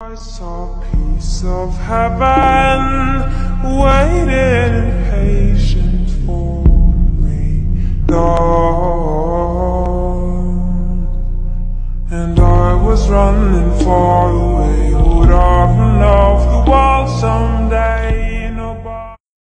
I saw a piece of heaven waiting impatient for me, Lord. And I was running far away.